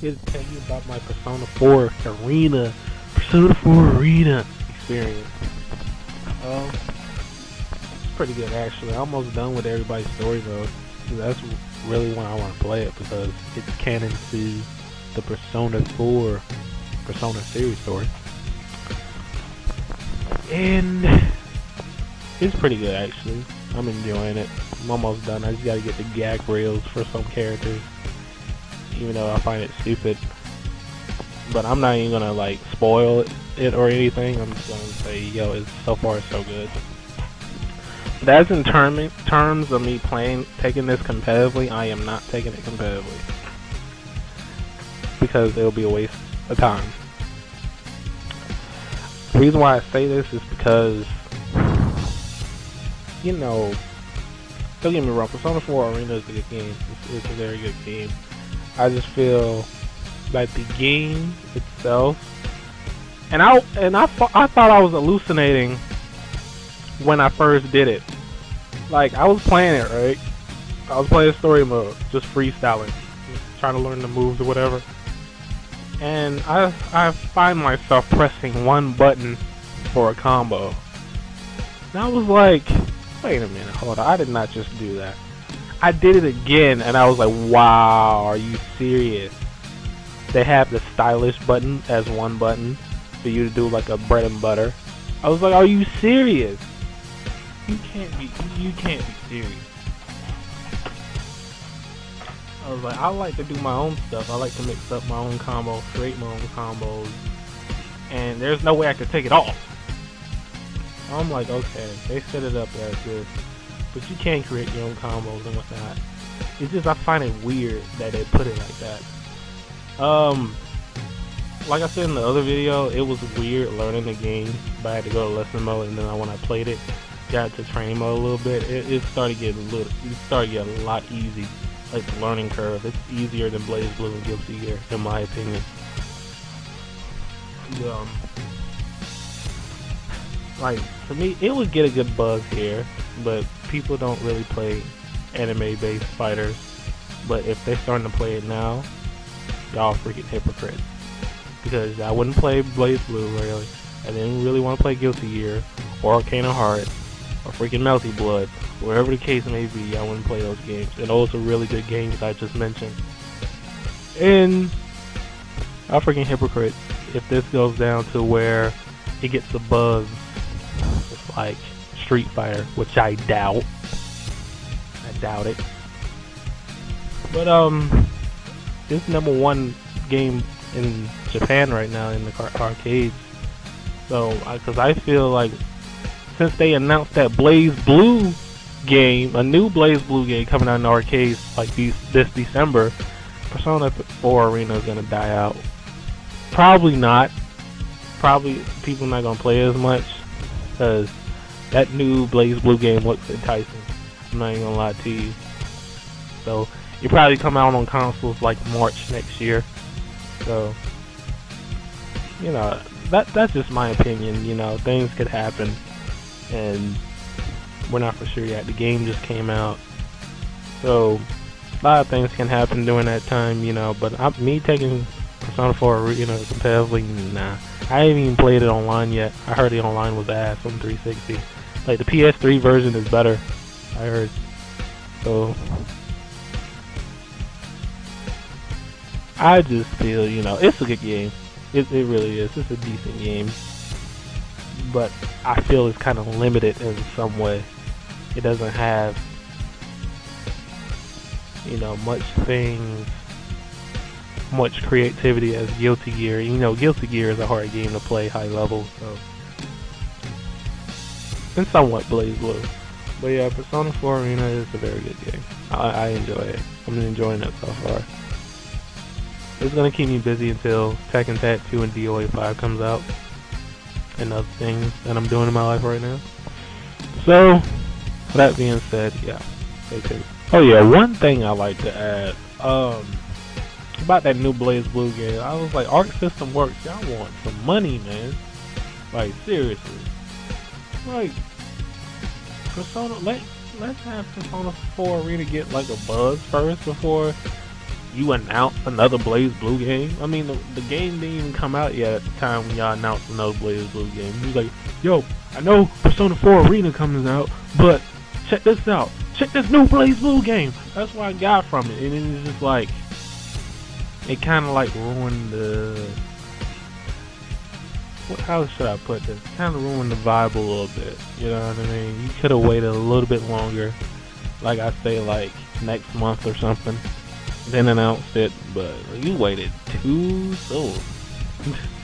here to tell you about my Persona 4 Arena, Persona 4 Arena experience. Um, it's pretty good actually. I'm almost done with everybody's story mode. That's really when I want to play it because it's canon to the Persona 4 Persona series story. And it's pretty good actually. I'm enjoying it. I'm almost done. I just gotta get the gag reels for some characters. Even though I find it stupid. But I'm not even gonna like spoil it or anything. I'm just gonna say, yo, it's so far so good. As in term, terms of me playing, taking this competitively, I am not taking it competitively. Because it'll be a waste of time. The reason why I say this is because, you know, don't get me wrong, Persona 4 Arena is a good game. It's, it's a very good game. I just feel like the game itself, and I and I I thought I was hallucinating when I first did it. Like I was playing it right, I was playing story mode, just freestyling, just trying to learn the moves or whatever. And I I find myself pressing one button for a combo. And I was like, wait a minute, hold on, I did not just do that. I did it again, and I was like, wow, are you serious? They have the stylish button as one button for you to do like a bread and butter. I was like, are you serious? You can't be, you can't be serious. I was like, I like to do my own stuff. I like to mix up my own combos, create my own combos, and there's no way I could take it off. I'm like, okay, they set it up as this, but you can create your own combos and whatnot. It's just I find it weird that they put it like that. Um, like I said in the other video, it was weird learning the game, but I had to go to lesson mode, and then when I played it, got to train mode a little bit, it, it started getting a little, it started getting a lot easy, like the learning curve. It's easier than BlazBlue and Guilty Gear, in my opinion. Um, like for me, it would get a good buzz here, but people don't really play anime-based fighters. But if they're starting to play it now, y'all freaking hypocrites. Because I wouldn't play BlazBlue really. I didn't really want to play Guilty Gear or Arcana Heart or freaking Melty Blood. Wherever the case may be, I wouldn't play those games. And those are really good games I just mentioned. And y'all freaking hypocrites if this goes down to where it gets a buzz like Street Fighter, which I doubt. I doubt it. But um, this number one game in Japan right now in the car- arcades. So, because I, feel like since they announced that BlazBlue game, a new BlazBlue game coming out in the arcades like these this December, Persona 4 Arena is gonna die out. Probably not. Probably people not gonna play as much because that new BlazBlue game looks enticing. I'm not even gonna lie to you. So it probably come out on consoles like March next year. So you know that that's just my opinion. You know things could happen, and we're not for sure yet. The game just came out, so a lot of things can happen during that time. You know, but I'm, me taking Persona 4 you know competitively, nah. I haven't even played it online yet. I heard the online was ass on 360. Like the PS3 version is better. I heard. So I just feel, you know, it's a good game. It, it really is. It's a decent game. But I feel it's kind of limited in some way. It doesn't have, you know, much things, much creativity as Guilty Gear. You know, Guilty Gear is a hard game to play high level, so. And somewhat BlazBlue. But yeah, Persona 4 Arena is a very good game. I, I enjoy it. I'm enjoying it so far. It's gonna keep me busy until Tekken Tag 2 and DOA 5 comes out. And other things that I'm doing in my life right now. So, that being said, yeah, stay. Oh yeah, one thing I like to add, um, about that new BlazBlue game, I was like, Arc System Works, y'all want some money, man. Like, seriously. Like, Persona, let, let's have Persona 4 Arena get like a buzz first before you announce another BlazBlue game. I mean, the, the game didn't even come out yet at the time when y'all announced another BlazBlue game. Was like, yo, I know Persona 4 Arena comes out, but check this out. Check this new BlazBlue game. That's what I got from it. And it's just like, it kind of like ruined the. What, how should I put this? Kind of ruined the vibe a little bit. You know what I mean? You could have waited a little bit longer. Like I say, like next month or something. Then announced it, but you waited too soon.